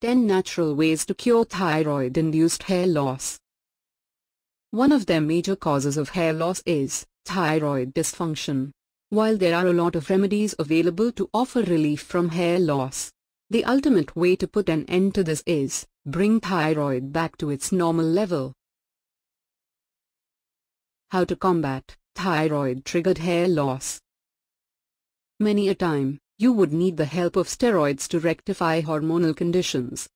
10 Natural Ways to Cure Thyroid-Induced Hair Loss One of the major causes of hair loss is thyroid dysfunction. While there are a lot of remedies available to offer relief from hair loss, the ultimate way to put an end to this is bring thyroid back to its normal level. How to combat thyroid-triggered hair loss Many a time, you would need the help of steroids to rectify hormonal conditions.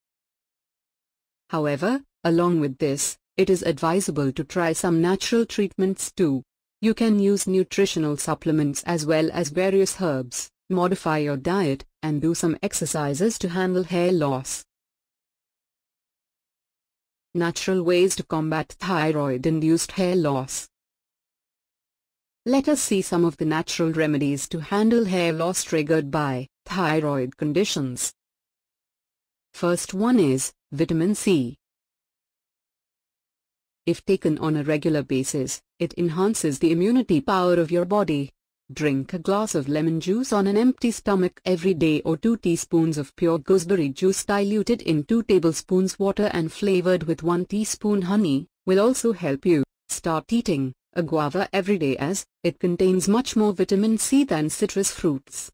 However, along with this, it is advisable to try some natural treatments too. You can use nutritional supplements as well as various herbs, modify your diet, and do some exercises to handle hair loss. Natural ways to combat thyroid-induced hair loss let us see some of the natural remedies to handle hair loss triggered by thyroid conditions. First one is vitamin C. If taken on a regular basis, it enhances the immunity power of your body. Drink a glass of lemon juice on an empty stomach every day or 2 teaspoons of pure gooseberry juice diluted in 2 tablespoons water and flavored with 1 teaspoon honey, will also help you start eating a guava every day as it contains much more vitamin C than citrus fruits.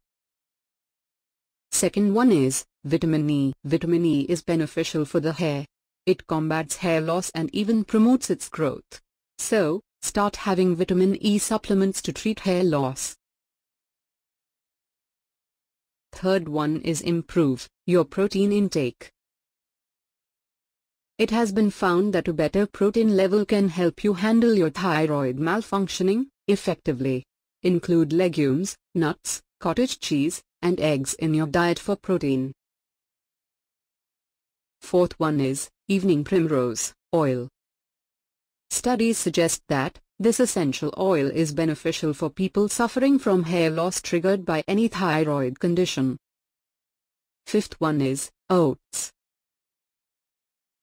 Second one is vitamin E. Vitamin E is beneficial for the hair. It combats hair loss and even promotes its growth. So, start having vitamin E supplements to treat hair loss. Third one is improve your protein intake. It has been found that a better protein level can help you handle your thyroid malfunctioning effectively. Include legumes, nuts, cottage cheese, and eggs in your diet for protein. Fourth one is evening primrose oil. Studies suggest that this essential oil is beneficial for people suffering from hair loss triggered by any thyroid condition. Fifth one is oats.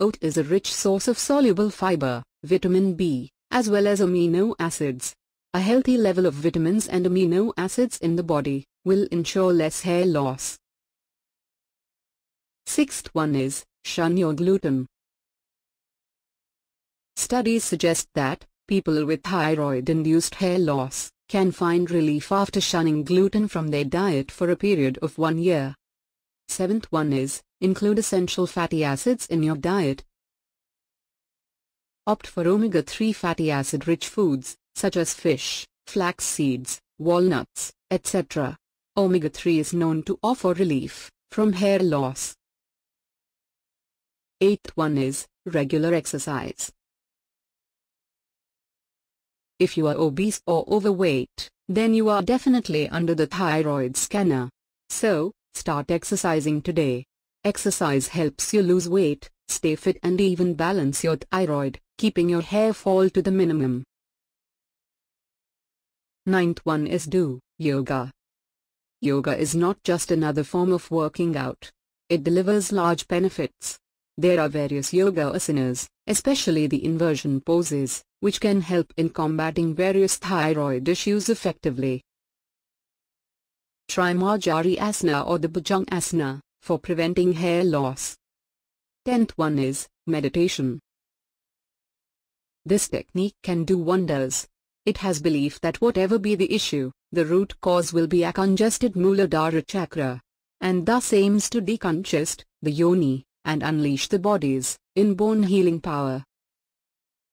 Oat is a rich source of soluble fiber, vitamin B, as well as amino acids. A healthy level of vitamins and amino acids in the body will ensure less hair loss. Sixth one is, shun your gluten. Studies suggest that, people with thyroid-induced hair loss, can find relief after shunning gluten from their diet for a period of one year. Seventh one is, include essential fatty acids in your diet. Opt for omega-3 fatty acid-rich foods, such as fish, flax seeds, walnuts, etc. Omega-3 is known to offer relief from hair loss. Eighth one is, regular exercise. If you are obese or overweight, then you are definitely under the thyroid scanner. So, Start exercising today. Exercise helps you lose weight, stay fit and even balance your thyroid, keeping your hair fall to the minimum. Ninth one is do yoga. Yoga is not just another form of working out. It delivers large benefits. There are various yoga asanas, especially the inversion poses, which can help in combating various thyroid issues effectively. Try Marjari Asana or the Bhujang Asana, for preventing hair loss. Tenth one is, meditation. This technique can do wonders. It has belief that whatever be the issue, the root cause will be a congested Muladhara chakra, and thus aims to decongest the yoni, and unleash the body's inborn healing power.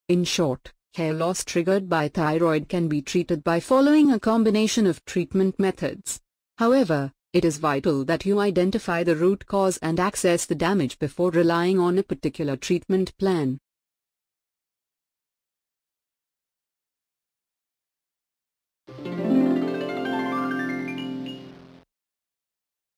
In short, hair loss triggered by thyroid can be treated by following a combination of treatment methods. However, it is vital that you identify the root cause and access the damage before relying on a particular treatment plan.